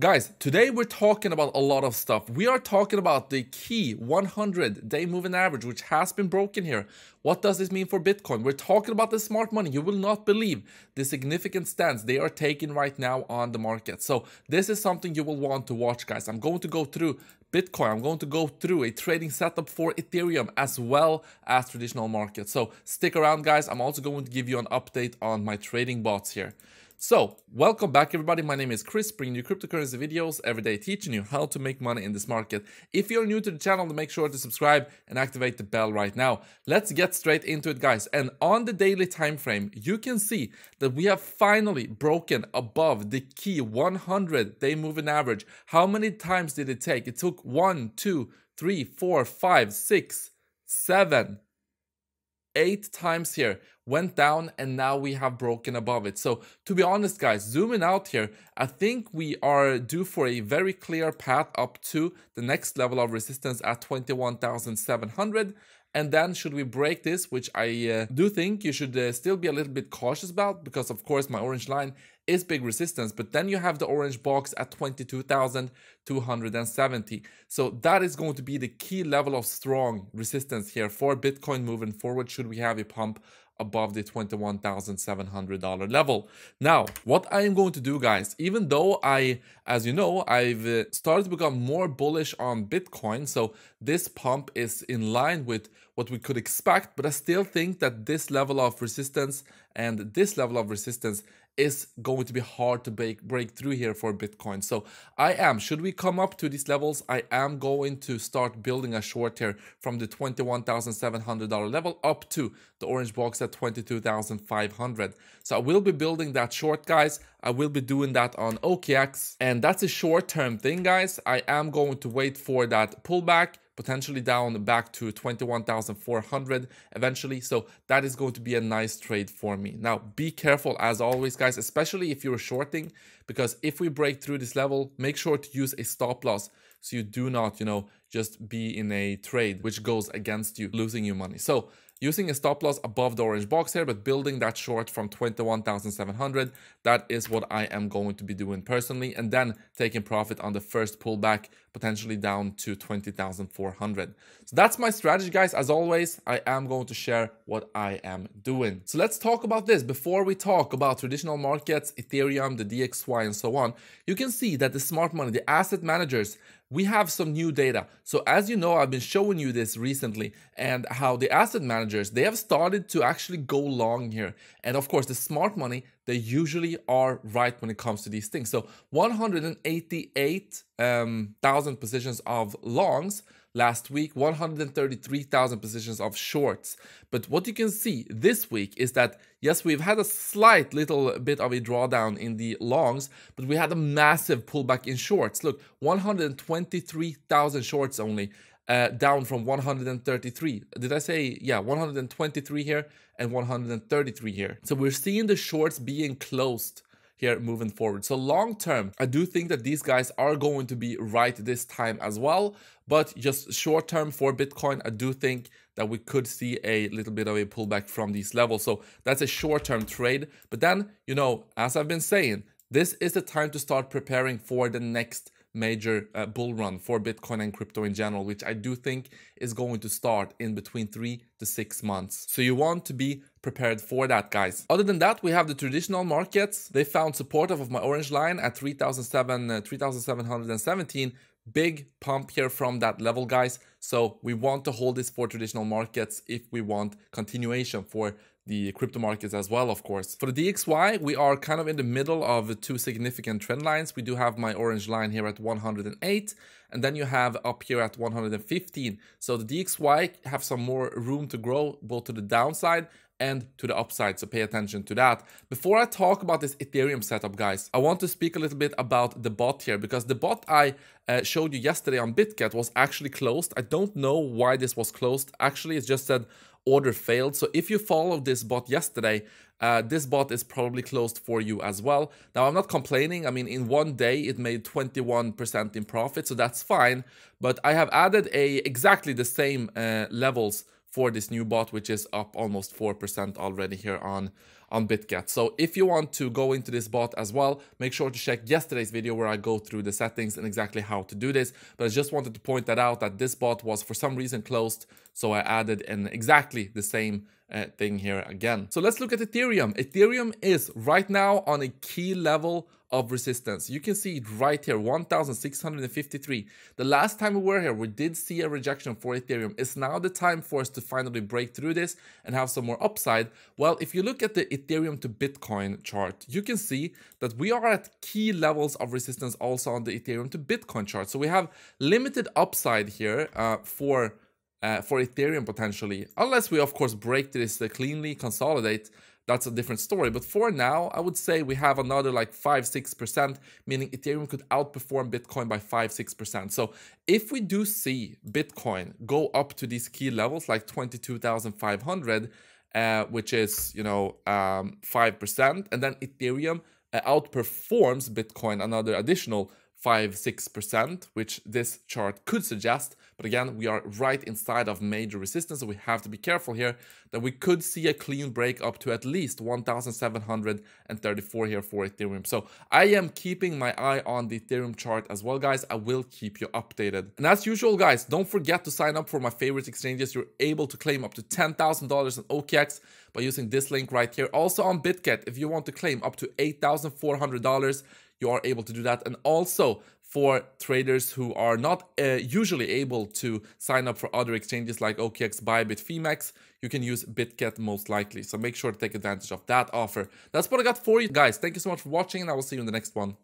Guys, today we're talking about a lot of stuff. We are talking about the key 100 day moving average, which has been broken here. What does this mean for Bitcoin? We're talking about the smart money. You will not believe the significant stance they are taking right now on the market. So this is something you will want to watch, guys. I'm going to go through Bitcoin. I'm going to go through a trading setup for Ethereum as well as traditional markets. So stick around, guys. I'm also going to give you an update on my trading bots here. So, welcome back everybody, my name is Chris, bringing you cryptocurrency videos every day, teaching you how to make money in this market. If you're new to the channel, make sure to subscribe and activate the bell right now. Let's get straight into it guys, and on the daily time frame, you can see that we have finally broken above the key 100 day moving average. How many times did it take? It took one, two, three, four, five, six, seven, eight times here went down and now we have broken above it. So to be honest guys zooming out here i think we are due for a very clear path up to the next level of resistance at 21700 and then should we break this, which I uh, do think you should uh, still be a little bit cautious about because of course my orange line is big resistance, but then you have the orange box at 22,270. So that is going to be the key level of strong resistance here for Bitcoin moving forward should we have a pump above the $21,700 level. Now, what I am going to do, guys, even though I, as you know, I've uh, started to become more bullish on Bitcoin, so this pump is in line with what we could expect, but I still think that this level of resistance and this level of resistance is going to be hard to break, break through here for Bitcoin. So I am, should we come up to these levels, I am going to start building a short here from the $21,700 level up to the orange box at 22,500. So I will be building that short, guys. I will be doing that on OKX and that's a short term thing, guys. I am going to wait for that pullback potentially down back to 21,400 eventually. So that is going to be a nice trade for me. Now, be careful as always, guys, especially if you're shorting, because if we break through this level, make sure to use a stop loss so you do not, you know, just be in a trade which goes against you, losing you money. So using a stop loss above the orange box here, but building that short from 21,700. That is what I am going to be doing personally. And then taking profit on the first pullback, potentially down to 20,400. So that's my strategy, guys. As always, I am going to share what I am doing. So let's talk about this. Before we talk about traditional markets, Ethereum, the DXY, and so on, you can see that the smart money, the asset managers, we have some new data. So as you know, I've been showing you this recently and how the asset managers, they have started to actually go long here. And of course, the smart money, they usually are right when it comes to these things. So 188,000 um, positions of longs last week 133,000 positions of shorts. But what you can see this week is that, yes, we've had a slight little bit of a drawdown in the longs, but we had a massive pullback in shorts. Look, 123,000 shorts only. Uh, down from 133. Did I say, yeah, 123 here and 133 here. So we're seeing the shorts being closed here moving forward. So long term, I do think that these guys are going to be right this time as well. But just short term for Bitcoin, I do think that we could see a little bit of a pullback from these levels. So that's a short term trade. But then, you know, as I've been saying, this is the time to start preparing for the next major uh, bull run for Bitcoin and crypto in general, which I do think is going to start in between three to six months. So you want to be prepared for that, guys. Other than that, we have the traditional markets. They found support of my orange line at 3,717. Uh, 3, big pump here from that level guys so we want to hold this for traditional markets if we want continuation for the crypto markets as well, of course. For the DXY, we are kind of in the middle of two significant trend lines. We do have my orange line here at 108, and then you have up here at 115. So the DXY have some more room to grow, both to the downside and to the upside, so pay attention to that. Before I talk about this Ethereum setup, guys, I want to speak a little bit about the bot here, because the bot I uh, showed you yesterday on BitGet was actually closed. I don't know why this was closed. Actually, it just said order failed. So if you followed this bot yesterday, uh, this bot is probably closed for you as well. Now, I'm not complaining. I mean, in one day, it made 21% in profit, so that's fine. But I have added a exactly the same uh, levels for this new bot, which is up almost 4% already here on, on BitGet. So if you want to go into this bot as well, make sure to check yesterday's video where I go through the settings and exactly how to do this. But I just wanted to point that out that this bot was for some reason closed. So I added in exactly the same uh, thing here again. So let's look at Ethereum. Ethereum is right now on a key level of resistance. You can see it right here, 1,653. The last time we were here, we did see a rejection for Ethereum. Is now the time for us to finally break through this and have some more upside? Well, if you look at the Ethereum to Bitcoin chart, you can see that we are at key levels of resistance also on the Ethereum to Bitcoin chart. So we have limited upside here uh, for uh, for Ethereum potentially, unless we of course break this uh, cleanly, consolidate, that's a different story. But for now, I would say we have another like 5 6%, meaning Ethereum could outperform Bitcoin by 5 6%. So if we do see Bitcoin go up to these key levels like 22,500, uh, which is, you know, um, 5%, and then Ethereum uh, outperforms Bitcoin another additional 5 6%, which this chart could suggest. But again, we are right inside of major resistance, so we have to be careful here that we could see a clean break up to at least 1,734 here for Ethereum. So I am keeping my eye on the Ethereum chart as well, guys. I will keep you updated. And as usual, guys, don't forget to sign up for my favorite exchanges. You're able to claim up to $10,000 in OKX by using this link right here. Also on BitGet, if you want to claim up to $8,400, you are able to do that. And also for traders who are not uh, usually able to sign up for other exchanges like OKX, Bybit, Phemex, you can use BitGet most likely. So make sure to take advantage of that offer. That's what I got for you guys. Thank you so much for watching and I will see you in the next one.